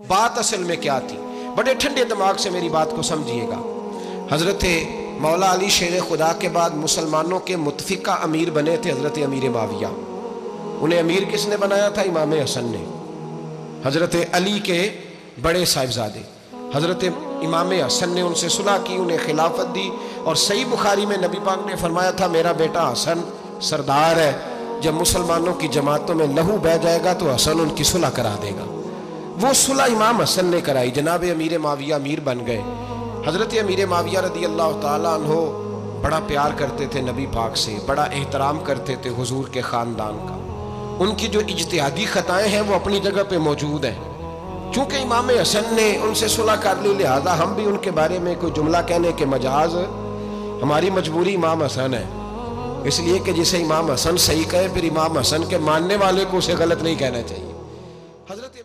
बात असल में क्या थी? बड़े ठंडे दिमाग से मेरी बात को समझिएगा। हज़रत मौला अली शेर खुदा के बाद मुसलमानों के मुतफ़िका अमीर बने थे हज़रत अमीर माविया। उन्हें अमीर किसने बनाया था? इमाम हसन ने। हज़रत अली के बड़े साहिबजादे। हज़रत इमाम हसन ने उनसे सुलह की, उन्हें खिलाफत दी और सही बुखारी में नबी पाक ने फरमाया था, मेरा बेटा हसन सरदार है। जब मुसलमानों की जमातों में लहू बह जाएगा तो हसन उनकी सुलह करा देगा। वो सुलह इमाम हसन ने कराई। जनाब अमीर माविया अमीर बन गए। हज़रत अमीर माविया रदी अल्लाह तहो बड़ा प्यार करते थे नबी पाक से, बड़ा एहतराम करते थे हुजूर के ख़ानदान का। उनकी जो इजतहादी ख़ताएँ हैं, वो अपनी जगह पर मौजूद हैं। चूँकि इमाम हसन ने उनसे सुलह कर ली, लिहाजा हम भी उनके बारे में कोई जुमला कहने के मजाज हमारी मजबूरी इमाम हसन है। इसलिए कि जिसे इमाम हसन सही कहे, फिर इमाम हसन के मानने वाले को उसे गलत नहीं कहना चाहिए। हज़रत